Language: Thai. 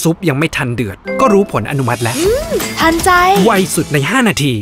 ซุปยังไม่ทันเดือด ก็รู้ผลอนุมัติแล้ว ทันใจ ไวสุดใน 5 นาที